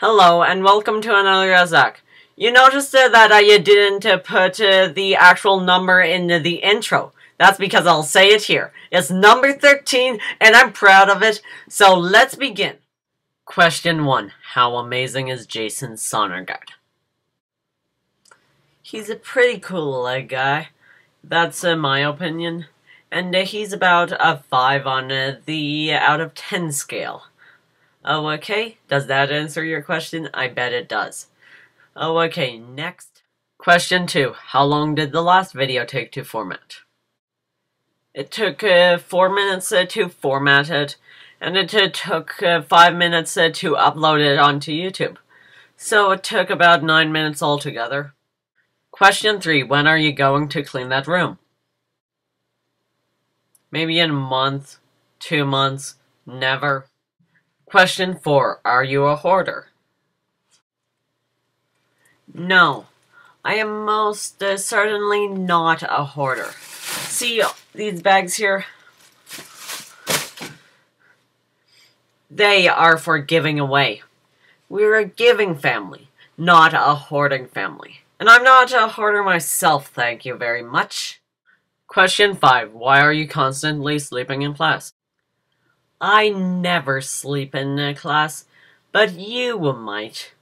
Hello, and welcome to another Ask Zach. You noticed that I didn't uh, put uh, the actual number in the intro. That's because I'll say it here. It's number 13, and I'm proud of it. So let's begin. Question 1. How amazing is Jason Sonnergaard? He's a pretty cool guy. That's uh, my opinion. And uh, he's about a 5 on the out of 10 scale. Oh, okay. Does that answer your question? I bet it does. Oh, okay. Next. Question 2. How long did the last video take to format? It took uh, 4 minutes uh, to format it, and it uh, took uh, 5 minutes uh, to upload it onto YouTube. So it took about 9 minutes altogether. Question 3. When are you going to clean that room? Maybe in a month, two months, never. Question 4. Are you a hoarder? No. I am most uh, certainly not a hoarder. See these bags here? They are for giving away. We're a giving family, not a hoarding family. And I'm not a hoarder myself, thank you very much. Question 5. Why are you constantly sleeping in class? I never sleep in a class, but you might.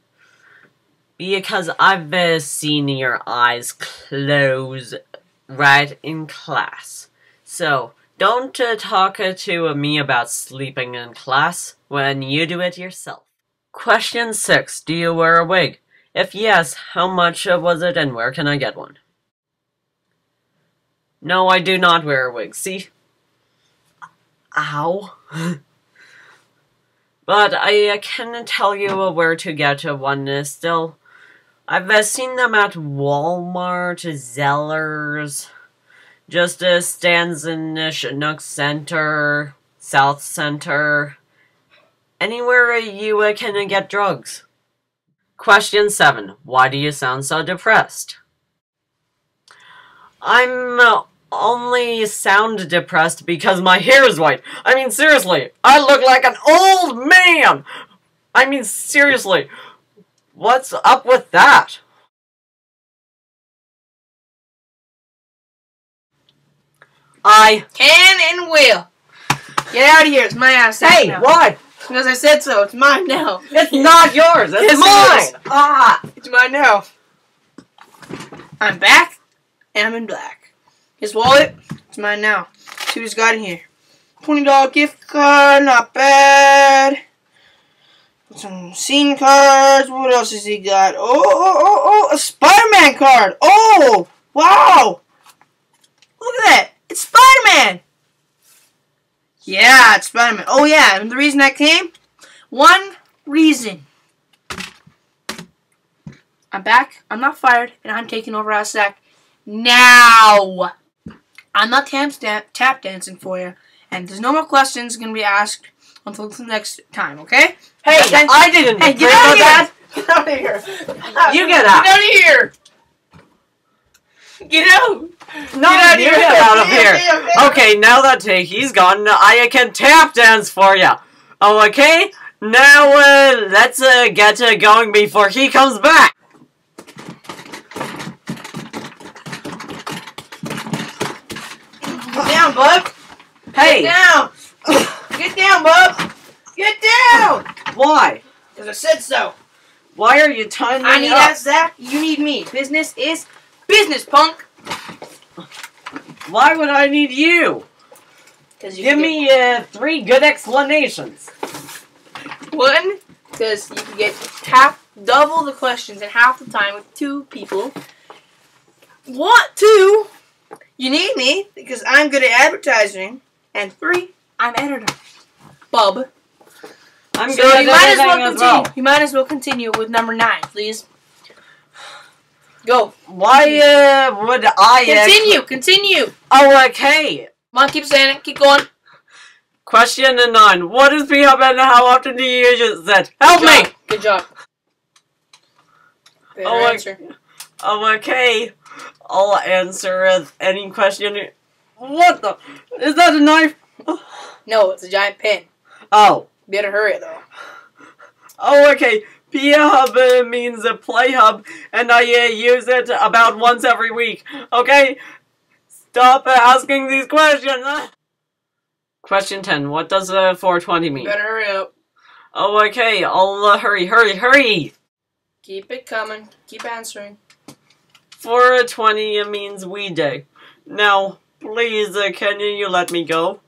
Because I've seen your eyes close right in class. So, don't uh, talk uh, to me about sleeping in class when you do it yourself. Question 6. Do you wear a wig? If yes, how much was it and where can I get one? No, I do not wear a wig. See? Ow. but I uh, can tell you where to get uh, one still. I've uh, seen them at Walmart, Zellers, just uh, stands in uh, Chinook Center, South Center, anywhere you can get drugs. Question 7. Why do you sound so depressed? I'm only sound depressed because my hair is white. I mean, seriously, I look like an old man! I mean, seriously, what's up with that? I. Can and will. Get out of here. It's my ass. Hey, now. what? Because I said so. It's mine now. It's not yours, it's Yes, it mine! Ah! It's mine now. I'm back, and I'm in black. His wallet, it's mine now. See what he's got in here. $20 gift card, not bad. Some scene cards. What else has he got? Oh, oh, oh, oh, oh, a Spider-Man card. Oh, wow. Look at that. It's Spider-Man. Yeah, it's Spider-Man. Oh, yeah, and the reason that came? One reason. I'm back. I'm not fired, and I'm taking over as now. I'm not tap, tap, dancing for you, and there's no more questions going to be asked until the next time. Okay? Hey. I didn't Hey, get out of here! that! Get out of here! You get out. Get out of here! Get out! No, Get out of you here. get out of Okay, here. okay, now that he's gone, I can tap dance for you. Oh, okay? Now, uh, let's uh, get uh, going before he comes back. Get down, bub! Hey, Get down! Get down, bub! Get down! why? Because I said so. Why are you tying me I need up? that, Zach. You need me. Business is business, punk. Why would I need you? Because you Give me uh, three good explanations. one. Because you can get half, double the questions in half the time with two people. What? Two. You need me because I'm good at advertising. And three, I'm editor. Bub. I'm so good you at might as well continue. as well. You might as well continue with number nine, please. Go. Why uh, would I... Continue. Continue. Oh, okay. Come on, keep saying it. Keep going. Question nine. What is PHP and how often do you use it? Help Good me! job. Good job. Better Oh, answer. Oh, okay. I'll answer uh, any question. What the? Is that a knife? No, it's a giant pin. Oh. Better hurry though. Oh, okay. P Hub uh, means a play hub, and I uh, use it about once every week. Okay? Stop asking these questions. Question 10. What does uh, 420 mean? Better hurry up. Oh, okay. I'll uh, hurry, hurry, hurry. Keep it coming. Keep answering. 420 means we day. Now, please, uh, can you, let me go?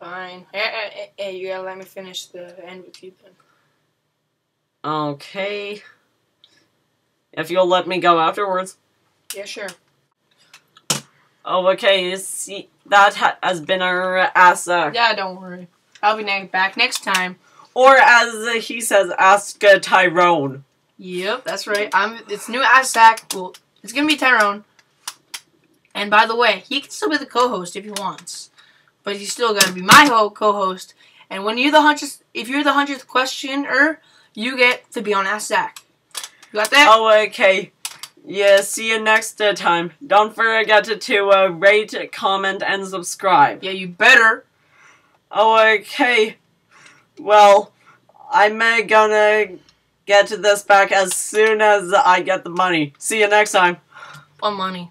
Fine. Hey, hey, hey, you gotta let me finish the end with you then. Okay. If you'll let me go afterwards. Yeah, sure. Oh, okay. See, that ha- has been our ask, uh, Yeah, don't worry. I'll be ne- back next time. or as uh, he says, ask uh, Tyrone. Yep, that's right. I'm. It's new Ask Zach. Well, it's gonna be Tyrone. And by the way, he can still be the co-host if he wants, but he's still gonna be my co-host. And when you're the hundredth, if you're the hundredth questioner, you get to be on Ask Zach. You got that? Oh, okay. Yeah, see you next uh, time. Don't forget to, to uh, rate, comment, and subscribe. Yeah, you better. Oh, okay. Well, I'm uh, gonna get to this back as soon as I get the money. See you next time. On money.